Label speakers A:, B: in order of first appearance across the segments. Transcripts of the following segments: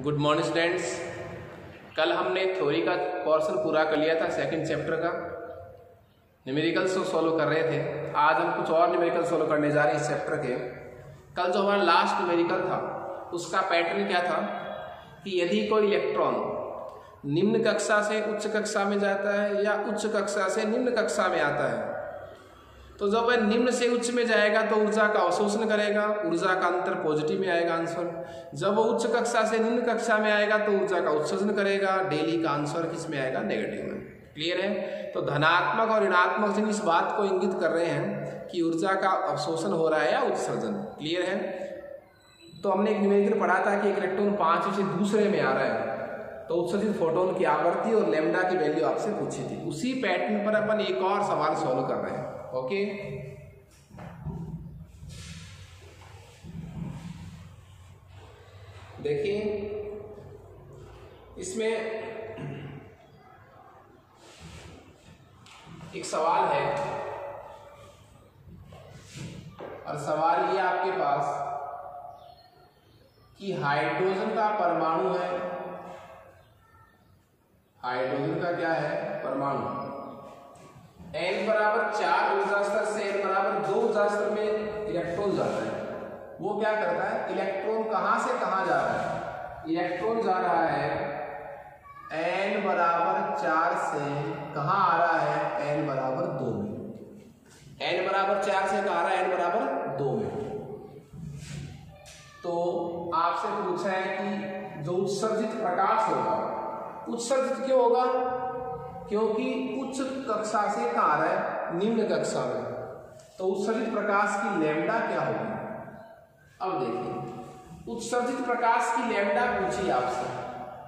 A: Good morning students कल हमने theory का पोर्शन पूरा कर लिया था सेकंड चैप्टर का। न्यूमेरिकल्स को सॉल्व कर रहे थे। आज हम कुछ और न्यूमेरिकल सॉल्व करने जा रहे हैं इस चैप्टर के। कल जो हमारा लास्ट न्यूमेरिकल था, उसका पैटर्न क्या था? कि यदि कोई इलेक्ट्रॉन निम्न कक्षा से उच्च कक्षा में जाता है या उच्च कक्षा से निम्न कक्षा में आता है तो जब वह निम्न से उच्च में जाएगा तो ऊर्जा का अवशोषण करेगा, ऊर्जा का अंतर पॉजिटिव में आएगा आंसर जब वो उच्च कक्षा से निम्न कक्षा में आएगा तो ऊर्जा का उत्सर्जन करेगा डेली का आंसर किसमें आएगा? नेगेटिव में. क्लियर है? तो धनात्मक और ऋणात्मक जिन इस बात को इंगित कर रहे हैं कि ऊर्जा का अवशोषण हो रहा है या उत्सर्जन. क्लियर है? तो हमने एक निवेदन पढ़ा था कि एक इलेक्ट्रॉन पाँच से दूसरे में आ रहा है। तो उत्सर्जित फोटोन की आवृत्ति और लेमडा की वैल्यू आपसे पूछी थी। उसी पैटर्न पर अपन एक और सवाल सॉल्व कर रहे हैं। ओके देखिए इसमें एक सवाल है और सवाल ये आपके पास कि हाइड्रोजन का परमाणु है हाइड्रोजन का क्या है? परमाणु। एन बराबर चार ऊर्जा स्तर से एन बराबर दो ऊर्जा स्तर में इलेक्ट्रॉन जाता है। वो क्या करता है? इलेक्ट्रॉन कहाँ से कहाँ जा रहा है? इलेक्ट्रॉन जा रहा है एन बराबर चार से कहा आ रहा है? एन बराबर दो में। एन बराबर चार से कहा रहा है? एन बराबर दो में। तो आपसे पूछा है कि जो उत्सर्जित प्रकाश होगा, उत्सर्जित क्यों होगा? क्योंकि उच्च कक्षा से कहा आ रहा है? निम्न कक्षा में। तो उत्सर्जित प्रकाश की लेमडा क्या होगी? अब देखिए। उत्सर्जित प्रकाश की लेमडा पूछी आपसे।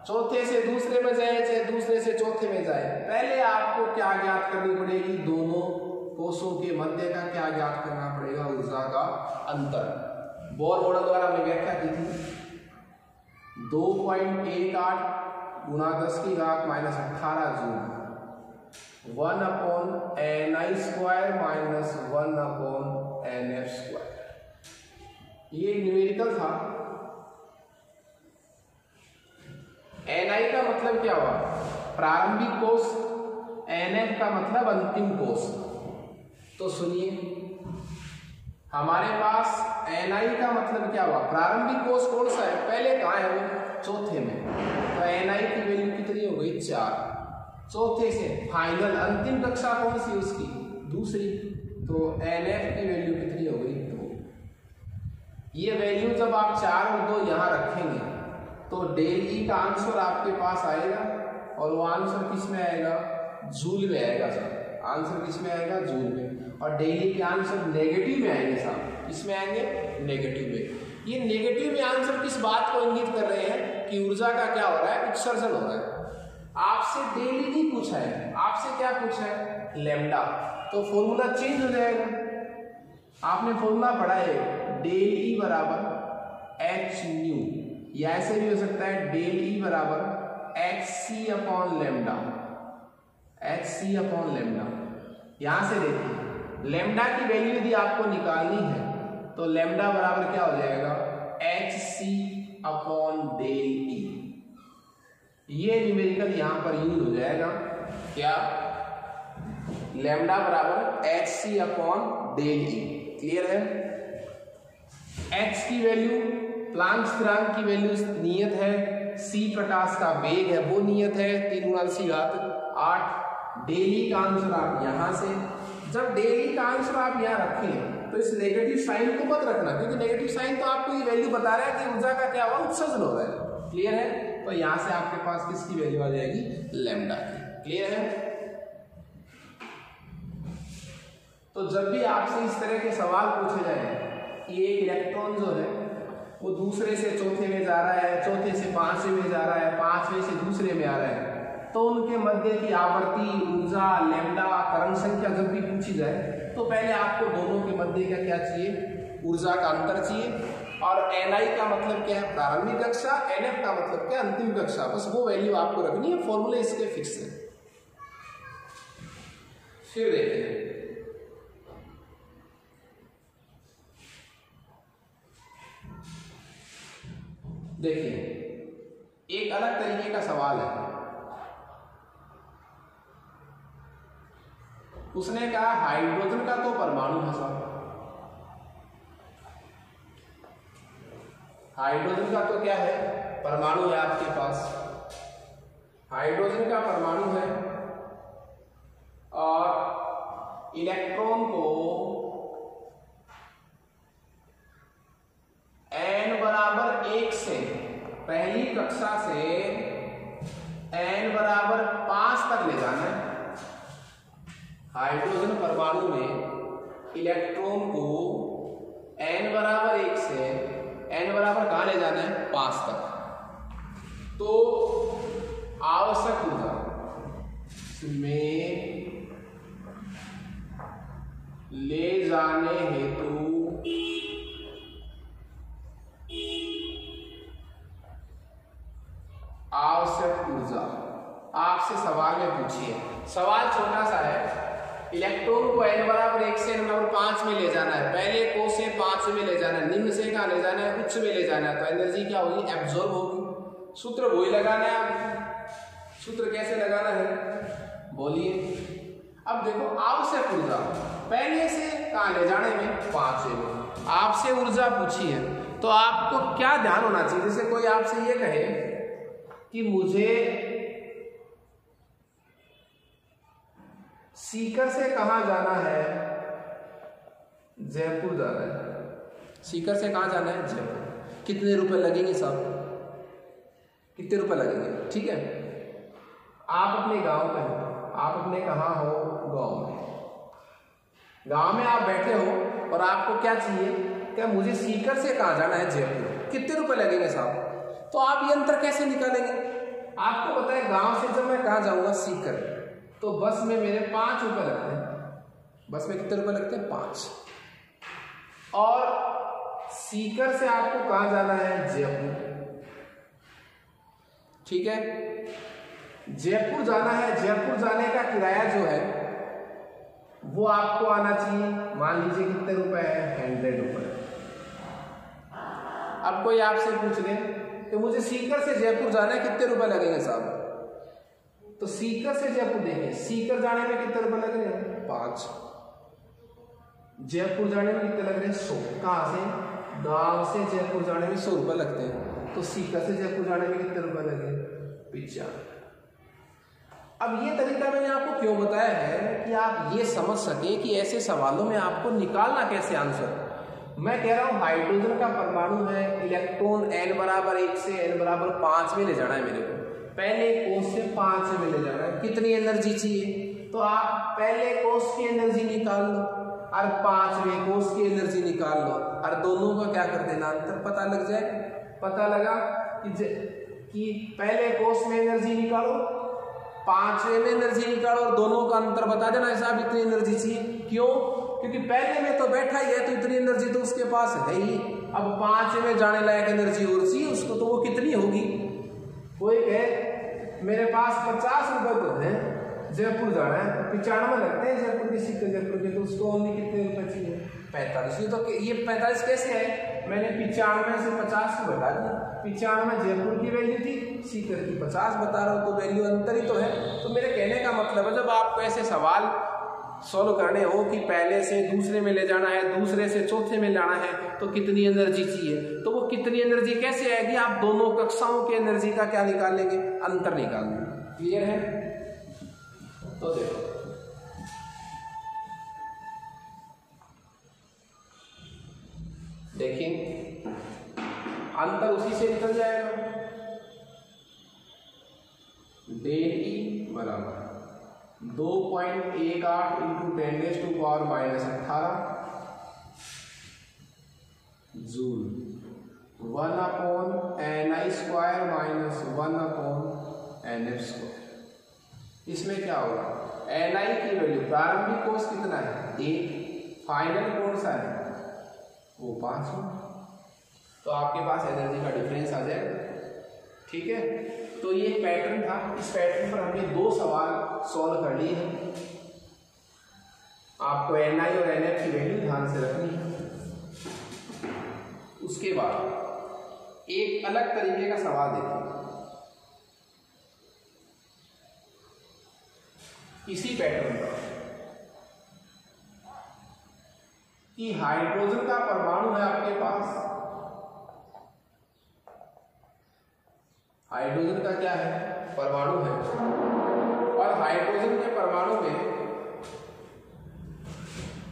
A: चौथे से दूसरे में जाए चाहे दूसरे से चौथे में जाए, पहले आपको क्या ज्ञात करनी पड़ेगी? दोनों कोषों के मध्य का क्या ज्ञात करना पड़ेगा? ऊर्जा का अंतर। बोर मॉडल द्वारा मैं व्याख्या की थी। दो पॉइंट एक आठ गुणा दस की घात माइनस अट्ठारह joule one upon N I square minus one upon N F square. ये न्यूमेरिकल था। एन आई का मतलब क्या हुआ? प्रारंभिक कोष एन एफ़ का मतलब अंतिम कोष तो सुनिए। हमारे पास एन आई का मतलब क्या हुआ? प्रारंभिक कोष कौन सा है? पहले कहा है वो? चौथे में। तो एन आई की वैल्यू कितनी हो गई? चार। चौथे से फाइनल अंतिम कक्षा कौन सी उसकी? दूसरी। तो एन एफ़ की वैल्यू कितनी हो गई? दो। ये वैल्यू जब आप चार और दो यहाँ रखेंगे तो डेल का आंसर आपके पास आएगा और वो आंसर किसमें आएगा? जूल में आएगा सर आंसर किसमें आएगा? जूल में। और डेली के आंसर नेगेटिव में आएँगे साहब किसमें आएँगे? नेगेटिव में। ये नेगेटिव में आंसर किस बात को इंगित कर रहे हैं? कि ऊर्जा का क्या हो रहा है? उत्सर्जन हो रहा है। आपसे डेली नहीं पूछा है। आपसे क्या पूछा है? लेमडा तो फॉर्मूला चेंज हो जाएगा। आपने फॉर्मूला पढ़ा है डेल बराबर एच न्यू या ऐसे भी हो सकता है डेल बराबर H C upon lambda H C upon lambda यहाँ से देखिए लेमडा की वैल्यू यदि आपको निकालनी है तो लेमडा बराबर क्या हो जाएगा? एच सी अपॉन डेल ये न्यूमेरिकल यहाँ पर यूज़ हो जाएगा। क्या? लेमडा बराबर H C upon del E clear है? एक्स की वैल्यू प्लांक स्थिरांक की वैल्यू नियत है। सी प्रकाश का वेग है, वो नियत है। तीन गुणा सी घात आठ। डेली का आंसर आप यहाँ से। जब डेली का आंसर आप यहाँ रखें तो इस नेगेटिव साइन को मत रखना, क्योंकि नेगेटिव साइन तो आपको ये वैल्यू बता रहा है कि ऊर्जा का क्या हुआ? उत्सर्जन हो रहा है। क्लियर है? तो यहाँ से आपके पास किसकी वैल्यू आ जाएगी? लेमडा की। क्लियर है? तो जब भी आपसे इस तरह के सवाल पूछे जाए, कि एक इलेक्ट्रॉन जो है, वो दूसरे से चौथे में जा रहा है, चौथे से पाँचवें में जा रहा है, पाँचवें से दूसरे में आ रहा है तो उनके मध्य की आवर्ती ऊर्जा लेमडा करण संख्या जब भी पूछी जाए तो पहले आपको दोनों के मध्य का क्या चाहिए? ऊर्जा का अंतर चाहिए। और एन आई का मतलब क्या है? प्रारंभिक कक्षा एन एफ़ का मतलब क्या अंतिम कक्षा। बस वो वैल्यू आपको रखनी है फॉर्मूले इसके फिक्स है। फिर देखिए देखिए, एक अलग तरीके का सवाल है। उसने कहा हाइड्रोजन का तो परमाणु है हाइड्रोजन का तो क्या है? परमाणु है आपके पास। हाइड्रोजन का परमाणु है। और इलेक्ट्रॉन को एन बराबर एक से पहली कक्षा से एन बराबर पाँच तक ले जाना है हाइड्रोजन परमाणु में इलेक्ट्रॉन को एन बराबर एक से एन बराबर कहा ले जाना है पाँच तक तो आवश्यक ऊर्जा में ले जाने हेतु आवश्यक ऊर्जा आपसे सवाल में पूछिए सवाल छोटा सा है इलेक्ट्रॉन को एन बराबर एक से एन बराबर पाँच में ले जाना है पहले को से पाँच में ले जाना है निम्न से कहा ले जाना है उच्च में ले जाना है तो एनर्जी क्या होगी एब्जॉर्ब होगी। सूत्र वही लगाना है आप सूत्र कैसे लगाना है? बोलिए। अब देखो, आवश्यक ऊर्जा। पहले से कहा ले जाने में? पाँच में आपसे ऊर्जा पूछी है। तो आपको क्या ध्यान होना चाहिए? जैसे कोई आपसे ये कहे कि मुझे सीकर से कहा जाना है? जयपुर जाना है। सीकर से कहा जाना है? जयपुर। कितने रुपए लगेंगे साहब? कितने रुपए लगेंगे? ठीक है? आप अपने गाँव में हो, आप अपने कहा हो? गाँव में। गाँव में आप बैठे हो और आपको क्या चाहिए? क्या मुझे सीकर से कहा जाना है? जयपुर। कितने रुपए लगेंगे साहब? तो आप ये अंतर कैसे निकालेंगे? आपको पता है, गाँव से जब मैं कहा जाऊँगा? सीकर। तो बस में मेरे पाँच रुपए लगते हैं। बस में कितने रुपए लगते हैं? पाँच। और सीकर से आपको कहा जाना है? जयपुर। ठीक है? जयपुर जाना है। जयपुर जाने का किराया जो है, वो आपको आना चाहिए। मान लीजिए कितने रुपए है? हंड्रेड रुपए। अब कोई आपसे पूछ ले कि मुझे सीकर से जयपुर जाना है, कितने रुपए लगेंगे साहब? तो सीकर से जयपुर देंगे। सीकर जाने में कितने रुपए लग रहे हैं? पाँच। जयपुर जाने में कितने लग रहे हैं? सौ। कहाँ से? गाँव से जयपुर जाने में सौ रुपए लगते हैं। तो सीकर से जयपुर जाने में कितने रुपए लगे? पिचानवे अब ये तरीका मैंने आपको क्यों बताया है कि आप ये समझ सके कि ऐसे सवालों में आपको निकालना कैसे आंसर मैं कह रहा हूँ हाइड्रोजन का परमाणु है इलेक्ट्रॉन एन बराबर एक से एन बराबर पाँच में ले जाना है मेरे को। पहले कोष से पाँच में ले जाना है। कितनी एनर्जी चाहिए? तो आप पहले कोष की एनर्जी निकाल लो और पाँचवें कोष की एनर्जी निकाल लो। और दोनों का क्या कर देना? अंतर पता लग जाए? पता लगा कि ज, कि पहले कोष में एनर्जी निकालो पांचवे में एनर्जी निकालो और दोनों का अंतर बता देना ऐसा इतनी एनर्जी चाहिए। क्यों? क्योंकि पहले में तो बैठा ही है तो इतनी एनर्जी तो उसके पास है ही। अब पांचवे में जाने लायक एनर्जी और चाहिए उसको तो वो कितनी होगी? कोई कहे मेरे पास पचास रुपए तो है। जयपुर जाना है पिचानवे लगते हैं जयपुर के सिक्के जयपुर के तो उसको ओनली कितने रुपए चाहिए? पैंतालीस ये तो ये पैंतालीस कैसे है? मैंने पिचानवे से पचास को बता दिया। पिचानवे जयपुर की वैल्यू थी सीकर की पचास बता रहा हूँ तो वैल्यू अंतर ही तो है। तो मेरे कहने का मतलब है जब आपको ऐसे सवाल सॉल्व करने हो कि पहले से दूसरे में ले जाना है दूसरे से चौथे में लाना है तो कितनी एनर्जी चाहिए? तो वो कितनी एनर्जी कैसे आएगी? आप दोनों कक्षाओं की एनर्जी का क्या निकाल लेंगे अंतर निकाल लेंगे क्लियर है? तो देखो। देखिए, अंतर उसी से निकल जाएगा। डेल ई बराबर। दो पॉइंट एक आठ into ten raise to power minus अट्ठारह joule. One upon N I square minus one upon N F square. इसमें क्या होगा? एन आई की वैल्यू प्रारंभिक कोष कितना है? एक। फाइनल कौन सा है। वो पाँच तो आपके पास एनर्जी का डिफरेंस आ जाएगा। ठीक है? तो ये पैटर्न था। इस पैटर्न पर हमने दो सवाल सॉल्व कर लिए हैं। आपको एन आई और एन एफ़ की वैल्यू ध्यान से रखनी है। उसके बाद एक अलग तरीके का सवाल देखिए। इसी पैटर्न का। कि हाइड्रोजन का परमाणु है आपके पास। हाइड्रोजन का क्या है? परमाणु है। और हाइड्रोजन के परमाणु में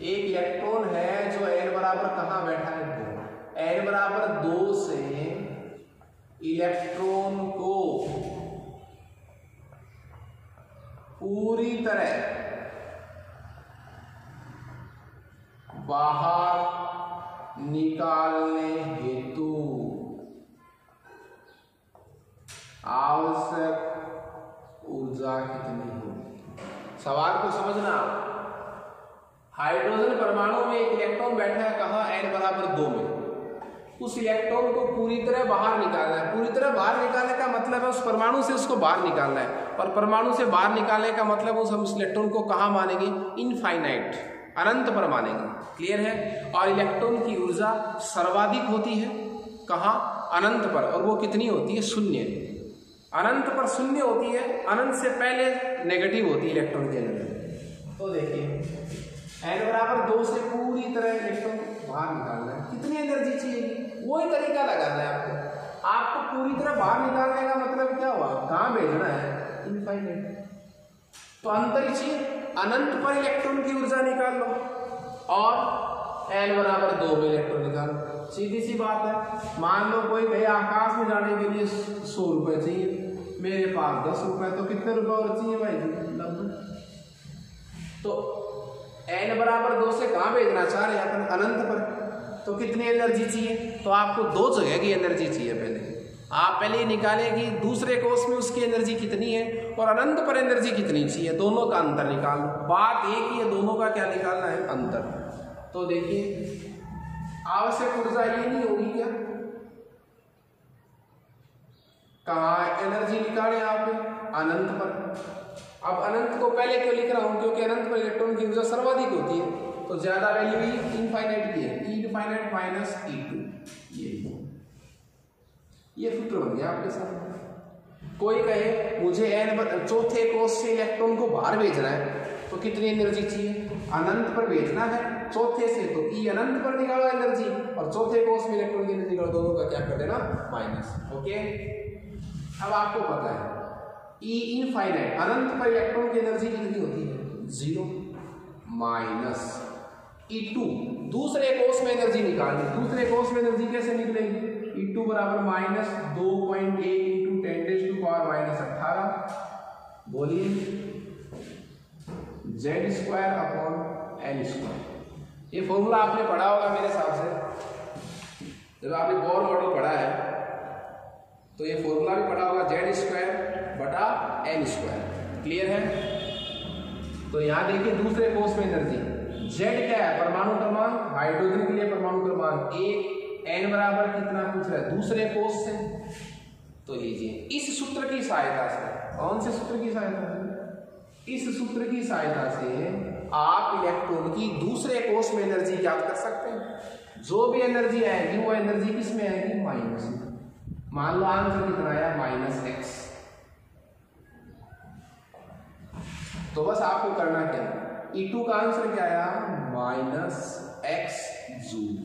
A: एक इलेक्ट्रॉन है जो एन बराबर कहाँ बैठा है? एन बराबर दो से इलेक्ट्रॉन को पूरी तरह बाहर निकालने हेतु आवश्यक ऊर्जा कितनी होगी? सवाल को समझना। हाइड्रोजन परमाणु में एक इलेक्ट्रॉन बैठा है, कहा? एन बराबर दो में। उस इलेक्ट्रॉन को पूरी तरह बाहर निकालना है। पूरी तरह बाहर निकालने का मतलब है उस परमाणु से उसको बाहर निकालना है। और परमाणु से बाहर निकालने का मतलब उस हम इलेक्ट्रॉन को कहाँ मानेंगे? इनफाइनाइट अनंत पर मानेंगे। क्लियर है? और इलेक्ट्रॉन की ऊर्जा सर्वाधिक होती है। कहाँ? अनंत पर। और वो कितनी होती है? शून्य। अनंत पर शून्य होती है। अनंत से पहले नेगेटिव होती है इलेक्ट्रॉन के अंदर। तो देखिए एन बराबर दो से पूरी तरह इलेक्ट्रॉन बाहर निकालना है। कितनी एनर्जी चाहिए? वही तरीका लगाना है आपको। आपको पूरी तरह बाहर निकालने का मतलब क्या हुआ? कहाँ भेजना है इनफाइनाइट तो अंतरिक्ष अनंत पर इलेक्ट्रॉन की ऊर्जा निकाल लो और एन बराबर दो में इलेक्ट्रॉन निकालो सीधी सी बात है, मान लो कोई कहे आकाश में जाने के लिए सौ रुपए चाहिए, मेरे पास दस रुपए तो कितने रुपए और चाहिए भाई जी? तो एन बराबर दो से कहाँ भेजना चाह रहे हैं अनंत पर। तो कितनी एनर्जी चाहिए? तो आपको दो जगह की एनर्जी चाहिए पहले। आप पहले निकाले कि दूसरे कोष में उसकी एनर्जी कितनी है और अनंत पर एनर्जी कितनी चाहिए दोनों का अंतर निकाल बात एक ही है, दोनों का क्या निकालना है? अंतर। तो देखिए, आवश्यक ऊर्जा ये नहीं होगी क्या? कहा एनर्जी निकाले आप अनंत पर। अब अनंत को पहले क्यों लिख रहा हूँ? क्योंकि अनंत पर इलेक्ट्रॉन की ऊर्जा सर्वाधिक होती है। तो ज़्यादा वैल्यू इनफाइनाइट की है। इनफाइनाइट माइनस ई टू ये। ये सूत्र बन गया आपके सामने कोई कहे, मुझे एन चौथे कोष से इलेक्ट्रॉन को बाहर भेजना है तो कितनी एनर्जी चाहिए? अनंत पर भेजना है। चौथे से तो ई अनंत पर निकालो एनर्जी और चौथे कोष में इलेक्ट्रॉन की एनर्जी दोनों का क्या कर देना? माइनस ओके अब आपको पता है ई इनफाइनाइट अनंत पर इलेक्ट्रॉन की एनर्जी कितनी होती है? ज़ीरो माइनस ई टू दूसरे कोष में एनर्जी निकालनी, दूसरे कोष में एनर्जी कैसे निकलेगी? ई टू बराबर माइनस दो पॉइंट एक into ten raise to power minus अट्ठारह बोलिए। Z square upon L square ये फॉर्मूला आपने पढ़ा होगा मेरे हिसाब से। जब आपने गौर मॉडल पढ़ा है तो ये फॉर्मूला भी पढ़ा होगा जेड स्क्वायर बटा एन स्क्वायर क्लियर है? तो यहाँ देखिए दूसरे कोर्स में एनर्जी जेड क्या है? परमाणु क्रमांक? हाइड्रोजन के लिए परमाणु क्रमांक। एक एन बराबर कितना पूछ रहा है? दूसरे कोष से। तो लीजिए इस सूत्र की सहायता से, कौन से सूत्र की सहायता से? इस सूत्र की सहायता से आप इलेक्ट्रॉन की दूसरे कोष में एनर्जी ज्ञात कर सकते हैं। जो भी एनर्जी आएगी, वो एनर्जी किसमें आएगी? माइनस मान लो आंसर कितना आया? माइनस एक्स तो बस आपको करना क्या? ई e टू का आंसर क्या आया? माइनस एक्स जूल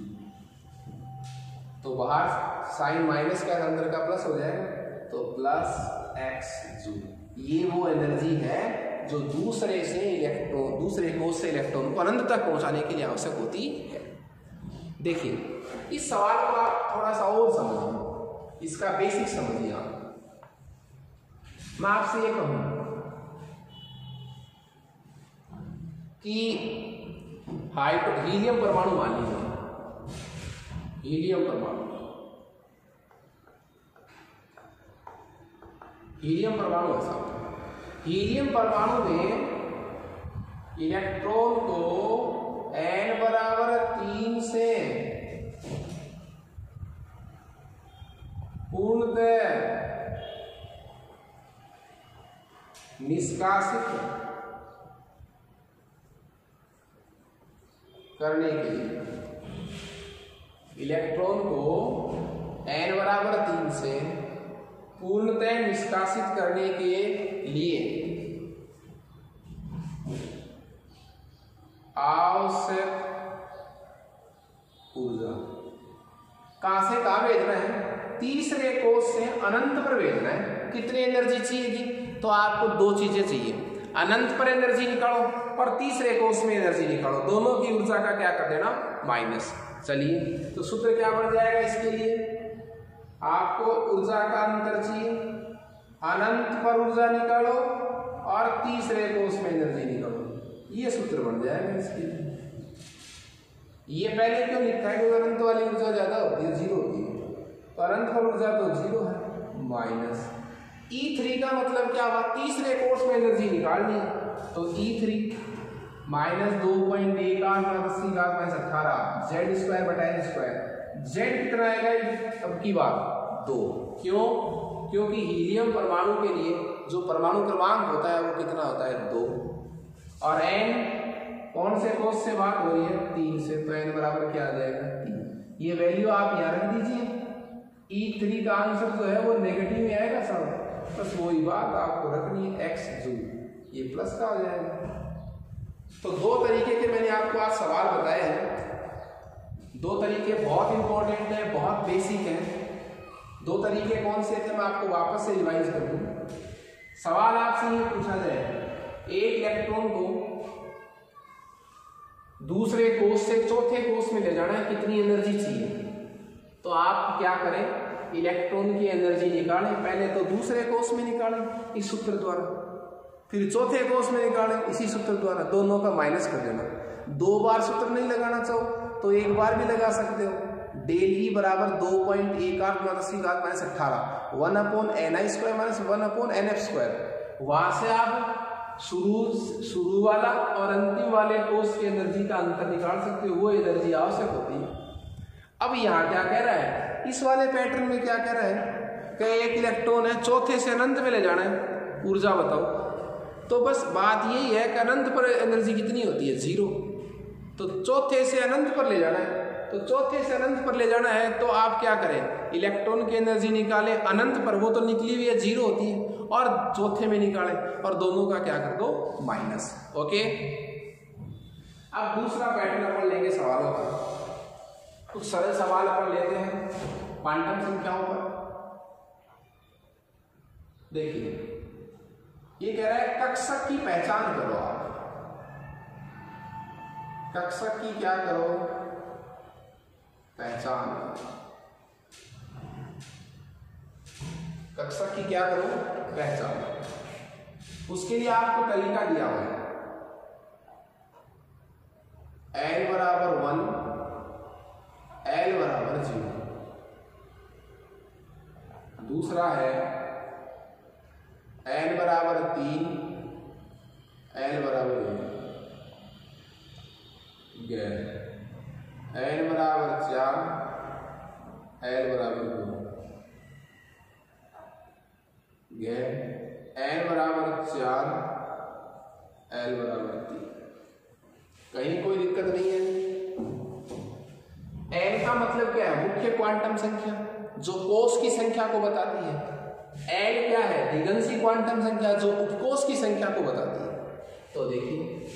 A: तो बाहर साइन माइनस का अंदर का प्लस हो जाएगा तो प्लस एक्स जूल ये वो एनर्जी है जो दूसरे से इलेक्ट्रॉन दूसरे कोष से इलेक्ट्रॉन को अनंत तक पहुँचाने के लिए आवश्यक होती है। देखिए, इस सवाल को आप थोड़ा सा और समझिए इसका बेसिक समझिए आप। मैं आपसे ये कहूँ कि हाइड्रो हीलियम परमाणु मान लीजिए हीलियम परमाणु हीलियम परमाणु ऐसा हीलियम परमाणु में इलेक्ट्रॉन को एन बराबर तीन से पूर्णतः निष्कासित करने के लिए। इलेक्ट्रॉन को एन बराबर तीन से पूर्णतः निष्कासित करने के लिए आवश्यक ऊर्जा। कहाँ से, कहा भेजना है? तीसरे कोष से अनंत पर भेजना है। कितनी एनर्जी चाहिए तो आपको दो चीज़ें चाहिए। अनंत पर एनर्जी निकालो और तीसरे कोष में एनर्जी निकालो। दोनों की ऊर्जा का क्या कर देना? माइनस चलिए तो सूत्र क्या बन जाएगा इसके लिए? आपको ऊर्जा का अंतर चाहिए। अनंत पर ऊर्जा निकालो और तीसरे कोष में एनर्जी निकालो। ये सूत्र बन जाएगा इसके लिए। ये पहले क्यों लिखा है? क्योंकि अनंत वाली ऊर्जा ज़्यादा होती है ज़ीरो होती है। तो अनंत पर ऊर्जा तो ज़ीरो है। माइनस ई e थ्री का मतलब क्या हुआ? तीसरे कोर्स में एनर्जी निकालनी तो ई थ्री माइनस दो पॉइंट एक आठ अस्सी का माइनस अठारह, जेड स्क्वायर बटा एन स्क्वायर। जेड कितना आएगा अब की बात, दो। क्यों? क्योंकि हीलियम परमाणु के लिए जो परमाणु क्रमांक होता है वो कितना होता है? दो। और एन कौन से कोष से बात हो रही है? तीन से तो एन बराबर क्या आ जाएगा? तीन। ये वैल्यू आप यहाँ रख दीजिए। ई e थ्री का आंसर जो है वो नेगेटिव में आएगा सब बस वही बात आपको रखनी है एक्स जू ये प्लस का हो जाएगा। तो दो तरीके के मैंने आपको आज सवाल बताए हैं। दो तरीके बहुत इंपॉर्टेंट हैं, बहुत बेसिक हैं। दो तरीके कौन से थे, मैं आपको वापस से रिवाइज कर दूँ। सवाल आपसे ये पूछा जाए, एक इलेक्ट्रॉन को दूसरे कोष से, चौथे कोष में ले जाना है, कितनी एनर्जी चाहिए? तो आप क्या करें इलेक्ट्रॉन की एनर्जी निकालें, पहले तो दूसरे कोष में निकालें इस सूत्र द्वारा। फिर चौथे कोष में निकालें इसी सूत्र द्वारा दोनों का माइनस कर देना। दो बार सूत्र नहीं लगाना चाहो तो एक बार भी लगा सकते हो। डेल ई बराबर दो पॉइंट एक आठ माइनस घात माइनस अट्ठारह। One upon N I square minus one upon N F square वहाँ से आप शुरू शुरू वाला और अंतिम वाले कोष की एनर्जी का अंतर निकाल सकते हो, वो एनर्जी आवश्यक होती है। अब यहाँ क्या कह रहा है? इस वाले पैटर्न में क्या कह रहा है? कि एक इलेक्ट्रॉन है, चौथे से अनंत में ले जाना है। ऊर्जा बताओ। तो बस बात यही है कि अनंत पर एनर्जी कितनी होती है? ज़ीरो। तो चौथे से अनंत पर ले जाना है। तो चौथे से अनंत पर ले जाना है तो आप क्या करें? इलेक्ट्रॉन की एनर्जी निकालें, अनंत पर वो तो निकली हुई है, ज़ीरो होती है। और चौथे में निकालें, और दोनों का क्या कर दो? माइनस। ओके? अब दूसरा पैटर्न अपन लेंगे सवालों का कुछ सरल सवाल अपन लेते हैं। क्वांटम संख्याओं पर। देखिए। ये कह रहा है, कक्षक की पहचान करो आप। कक्षक की क्या करो? पहचान कक्षक की क्या करो? पहचान उसके लिए आपको तरीका दिया हुआ है। एल बराबर वन एल बराबर ज़ीरो। दूसरा है एन बराबर तीन एल बराबर गैर। एन बराबर चार, एल बराबर दो। गैर। एन बराबर चार, एल बराबर तीन। कहीं कोई दिक्कत नहीं है। एन का मतलब क्या है? मुख्य क्वांटम संख्या, जो कोष की संख्या को बताती है। एन क्या है? दिगंसी क्वांटम संख्या जो उपकोष की संख्या को बताती है। तो देखिए।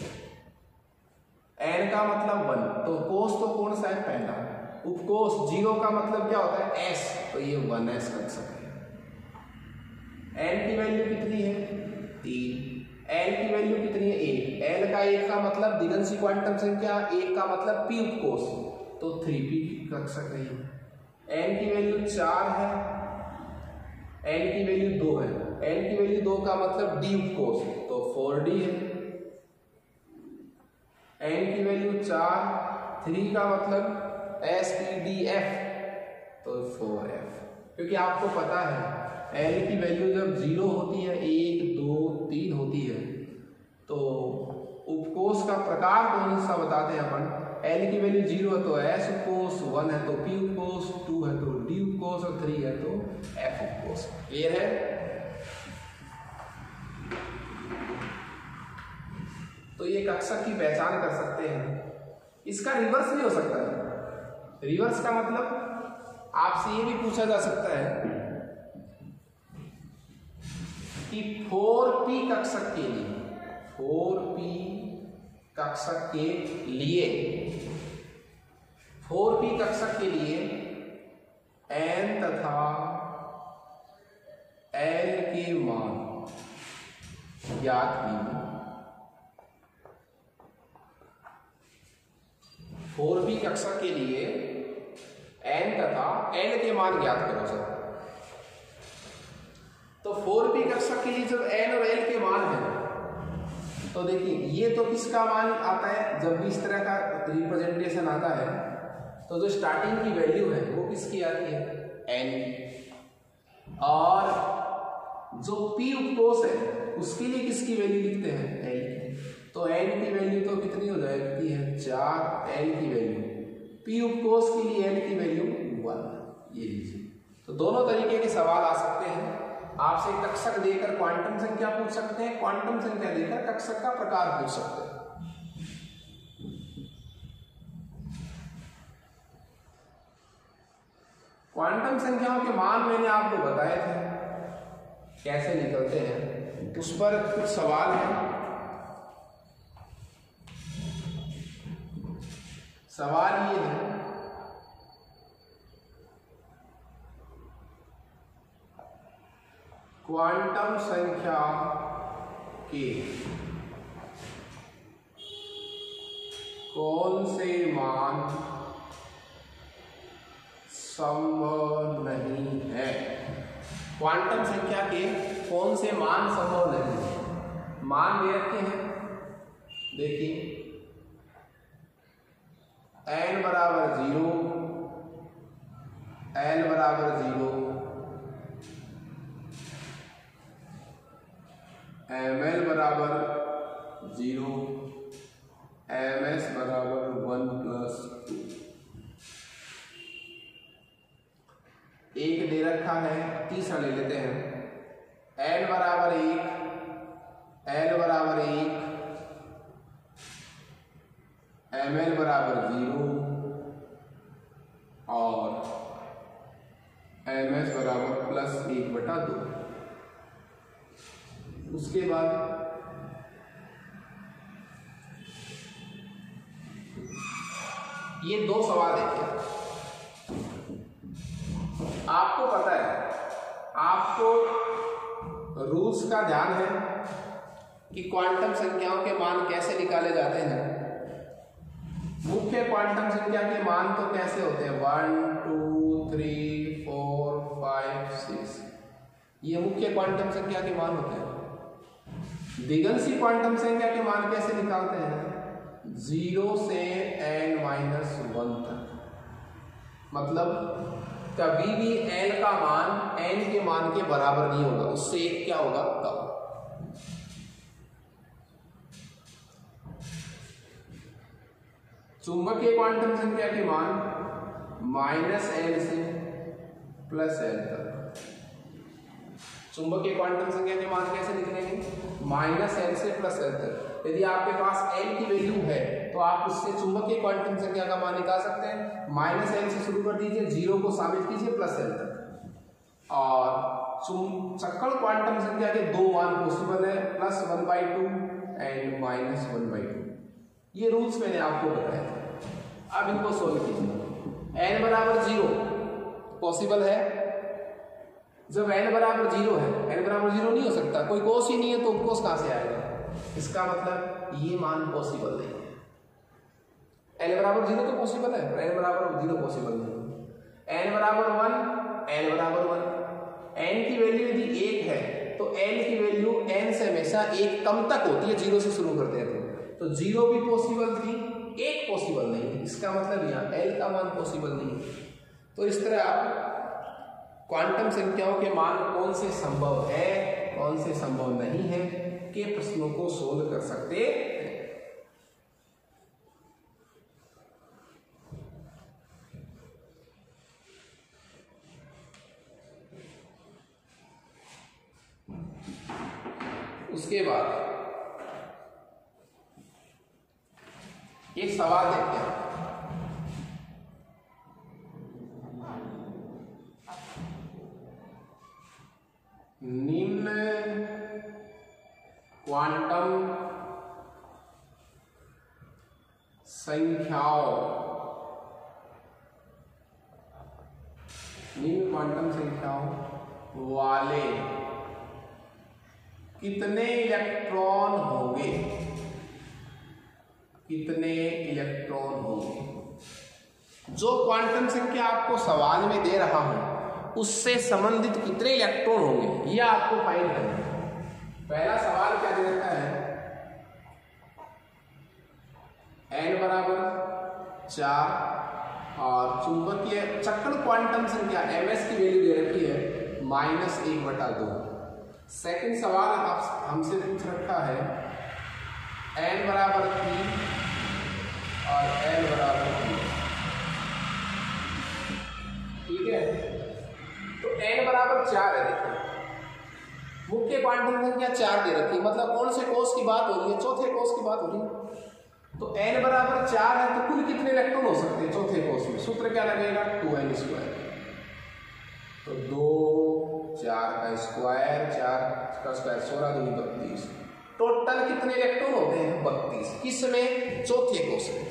A: एन का मतलब वन तो कोष तो कौन सा है? पहला। उपकोष ज़ीरो का मतलब क्या होता है? एस तो ये वन एस रख सकते हैं। एन की वैल्यू कितनी है? तीन। एल की वैल्यू कितनी है? एक। एल का एक का मतलब दिगंसी क्वांटम संख्या, एक का मतलब पी उपकोष तो थ्री पी रख सकते हैं। एन की वैल्यू चार है। एन की वैल्यू दो है। एन की वैल्यू दो का मतलब डी कोर्स तो फोर डी है। एन की वैल्यू चार थ्री का मतलब एस पी डी एफ़ तो फोर एफ़ क्योंकि आपको पता है एल की वैल्यू जब ज़ीरो होती है, एक, दो, तीन होती है तो उपकोष का प्रकार कौन सा बताते हैं अपन? एल की वैल्यू ज़ीरो है तो एस उपकोष वन है तो पी उपकोष टू है तो डी उपकोष और थ्री है तो एफ़ उपकोष क्लियर है? तो ये कक्षक की पहचान कर सकते हैं। इसका रिवर्स भी हो सकता है। रिवर्स का मतलब आपसे ये भी पूछा जा सकता है कि फोर पी कक्षक के लिए फोर पी कक्षक के लिए फोर पी कक्षक के लिए एन तथा एल के मान ज्ञात कीजिए। फोर बी कक्षक के लिए एन तथा एल के मान ज्ञात करो सर। तो फोर बी कक्षक के लिए जब एन और एल के मान है तो देखिए, ये तो किसका मान आता है? जब भी इस तरह का रिप्रेजेंटेशन आता है तो जो स्टार्टिंग की वैल्यू है, वो किसकी आती है? एन की। और जो पी उपकोष है, उसके लिए किसकी वैल्यू लिखते हैं? एल तो एन की वैल्यू तो कितनी हो जाएगी? है चार। एल की वैल्यू पी उपकोष के लिए एल की वैल्यू वन ये लीजिए। तो दोनों तरीके के सवाल आ सकते हैं। आपसे कक्षक देकर क्वांटम संख्या पूछ सकते हैं। क्वांटम संख्या देकर कक्षक का प्रकार पूछ सकते हैं। क्वांटम संख्याओं के मान मैंने आपको बताए थे। कैसे निकलते हैं? उस पर कुछ सवाल है। सवाल ये है, क्वांटम संख्या के कौन से मान संभव नहीं है। क्वांटम संख्या के कौन से मान संभव नहीं है? मान दे रखे हैं। देखिए। एन बराबर ज़ीरो एल बराबर ज़ीरो एम एल बराबर ज़ीरो एम एस बराबर वन प्लस टू एक दे रखा है, तीसरा ले लेते हैं। एल बराबर एक एल बराबर एक एम एल बराबर ज़ीरो, और एम एस बराबर प्लस एक बटा दो। उसके बाद ये दो सवाल देखिए आपको पता है आपको रूल्स का ध्यान है कि क्वांटम संख्याओं के मान कैसे निकाले जाते हैं। मुख्य क्वांटम संख्या के मान तो कैसे होते हैं? One two three four five six ये मुख्य क्वांटम संख्या के मान होते हैं। दिगंसी क्वांटम संख्या के मान कैसे निकालते हैं? ज़ीरो से एन माइनस वन तक। मतलब कभी भी एन का मान एन के मान के बराबर नहीं होगा। उससे एक क्या होगा? कम चुंबकीय क्वांटम संख्या के मान माइनस एन से प्लस एन तक। चुंबकीय क्वांटम संख्या के मान कैसे निकलेंगे माइनस एन से प्लस एन तक। यदि आपके पास एन की वैल्यू है तो आप उससे चुंबकीय क्वांटम संख्या का मान निकाल सकते हैं। माइनस एन से शुरू कर दीजिए, ज़ीरो को शामिल कीजिए, प्लस एन तक। और सक्कड़ क्वांटम संख्या के दो मान पॉसिबल है plus one by two and minus one by two ये रूल्स मैंने आपको बताए थे। अब इनको सोल्व कीजिए। एन बराबर ज़ीरो पॉसिबल है। जब एन बराबर ज़ीरो है एन बराबर ज़ीरो नहीं हो सकता। कोई कोस ही नहीं है तो कोस कहाँ से आएगा? इसका मतलब ये मान पॉसिबल नहीं है। एन बराबर ज़ीरो तो पॉसिबल है। एन बराबर ज़ीरो पॉसिबल नहीं। एन बराबर वन एन बराबर वन एन की वैल्यू यदि एक है तो एन की वैल्यू एन से हमेशा एक कम तक होती है, ज़ीरो से शुरू करते हैं तो। ज़ीरो भी पॉसिबल थी, एक पॉसिबल नहीं। है इसका मतलब यहाँ एल का मान पॉसिबल नहीं। है तो इस तरह आप क्वांटम संख्याओं के मान कौन से संभव है, कौन से संभव नहीं है, के प्रश्नों को सोल्व कर सकते उसके बाद एक सवाल देखते हैं। निम्न क्वांटम संख्याओं। निम्न क्वांटम संख्याओं वाले कितने इलेक्ट्रॉन होंगे? कितने इलेक्ट्रॉन होंगे? जो क्वांटम संख्या आपको सवाल में दे रहा हूँ, उससे संबंधित कितने इलेक्ट्रॉन होंगे? यह आपको फाइंड करना है। पहला सवाल क्या दे रखा है? एन बराबर चार और चुंबकीय चक्कर क्वांटम संख्या एम एस की वैल्यू दे रखी है माइनस एक बटा दो। सेकंड सवाल आप, हमसे पूछ रखा है एन बराबर तीन और एन बराबर ठीक है? तो एन बराबर चार है, देखो। मुख्य क्वांटम संख्या चार दे रखी है? मतलब कौन से कोष की बात हो रही है? चौथे कोष की बात हो रही है। तो एन बराबर चार है तो कुल कितने इलेक्ट्रॉन हो सकते हैं चौथे कोष में? सूत्र क्या लगेगा? टू एन स्क्वायर तो दो चार का स्क्वायर, चार का स्क्वायर, सोलह दो बत्तीस। टोटल कितने इलेक्ट्रॉन होते हैं? बत्तीस। किसमें? चौथे कोष में।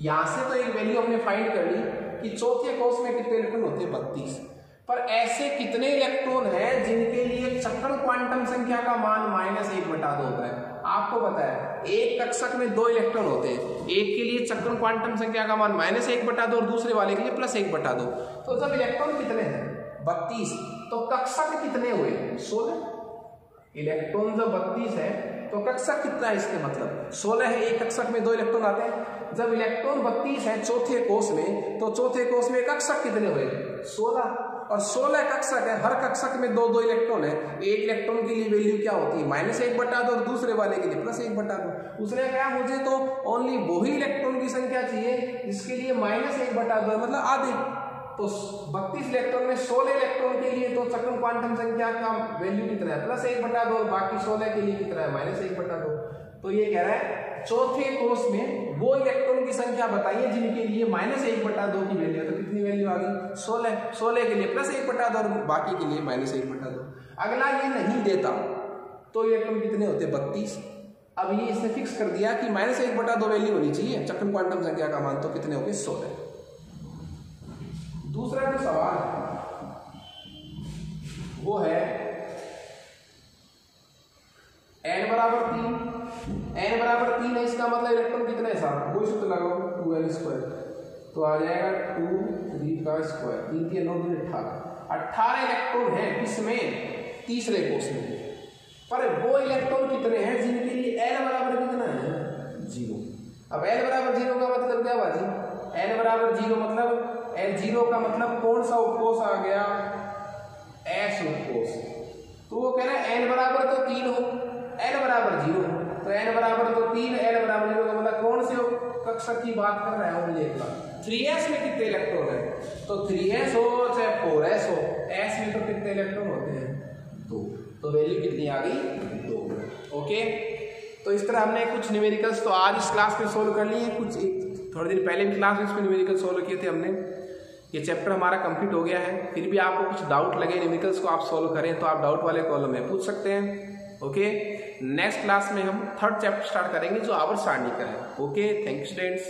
A: यहाँ से तो एक वैल्यू हमने फाइंड कर ली कि चौथे कोष में कितने इलेक्ट्रॉन होते हैं? बत्तीस। पर ऐसे कितने इलेक्ट्रॉन हैं जिनके लिए चक्कर क्वांटम संख्या का मान माइनस एक बटा दो होता है? आपको पता है, एक कक्षक में दो इलेक्ट्रॉन होते हैं। एक के लिए चक्कर क्वांटम संख्या का मान माइनस एक बटा दो और दूसरे वाले के लिए प्लस एक बटा दो। तो जब इलेक्ट्रॉन कितने हैं? बत्तीस। तो कक्षक कितने हुए? सोलह। इलेक्ट्रॉन जब बत्तीस है तो कक्षक कितना है इसके मतलब? सोलह है, एक कक्षक में दो इलेक्ट्रॉन आते हैं। जब इलेक्ट्रॉन बत्तीस है चौथे कोष में तो चौथे कोष में कक्षक कितने हुए? सोलह। और 16 कक्षक है हर कक्षक में दो दो इलेक्ट्रॉन है। एक इलेक्ट्रॉन के लिए वैल्यू क्या होती है? माइनस एक बटा दो और दूसरे वाले के लिए प्लस एक बटा दो। उसने कहा, मुझे तो ओनली वही इलेक्ट्रॉन की संख्या चाहिए, जिसके लिए माइनस एक बटा दो मतलब आधे। तो बत्तीस इलेक्ट्रॉन में सोलह इलेक्ट्रॉन के लिए तो चक्र क्वांटम संख्या का वैल्यू कितना है? प्लस एक बटा दो और बाकी सोलह के लिए कितना है? माइनस एक बटा दो। तो ये कह रहा है, चौथे कोष में वो इलेक्ट्रॉन की संख्या बताइए जिनके लिए माइनस एक बटा दो की वैल्यू तो कितनी वैल्यू आ गई? सोलह। सोलह के लिए प्लस एक बटा दो और बाकी के लिए माइनस एक बटा दो। अगला ये नहीं देता। तो इलेक्ट्रॉन कितने होते? बत्तीस। अब ये इसने फिक्स कर दिया कि माइनस एक बटा दो वैल्यू होनी चाहिए। चक्र क्वांटम संख्या का मान तो कितने हो गए सोलह। दूसरा जो सवाल है, वो है एन बराबर तीन। एन बराबर तीन है, इसका मतलब इलेक्ट्रॉन कितने है साहब? कोई सूत्र लगाओ टू एन स्क्वायर तो आ जाएगा टू थ्री का स्क्वायर तीन तीन नौ तीन अट्ठारह अट्ठारह इलेक्ट्रॉन है इसमें तीसरे कोष में। पर वो इलेक्ट्रॉन कितने हैं जिनके लिए एन बराबर कितना है? ज़ीरो। अब एन बराबर ज़ीरो का मतलब क्या बाजी एन बराबर ज़ीरो मतलब एन ज़ीरो का मतलब कौन सा उपकोष आ गया? एस उपकोष तो वो कह रहे हैं एन बराबर तो तीन हो एन बराबर ज़ीरो तो एन बराबर तो तीन एन बराबर ज़ीरो का मतलब कौन से कक्षक की बात कर रहे हैं मुझे एक बार थ्री एस में कितने इलेक्ट्रॉन है? तो थ्री एस हो, चाहे फोर एस हो एस में तो कितने इलेक्ट्रॉन होते हैं? दो। तो वैल्यू कितनी आ गई? दो। ओके तो इस तरह हमने कुछ न्यूमेरिकल्स तो आज इस क्लास में सोल्व कर लिए कुछ थोड़े दिन पहले भी क्लास में इसमें न्यूमेरिकल सोल्व किए थे हमने। ये चैप्टर हमारा कंप्लीट हो गया है। फिर भी आपको कुछ डाउट लगे न्यूमेरिकल्स को आप सॉल्व करें तो आप डाउट वाले कॉलम में पूछ सकते हैं। ओके नेक्स्ट क्लास में हम थर्ड चैप्टर स्टार्ट करेंगे, जो आवर सारणी का है। Okay thank you students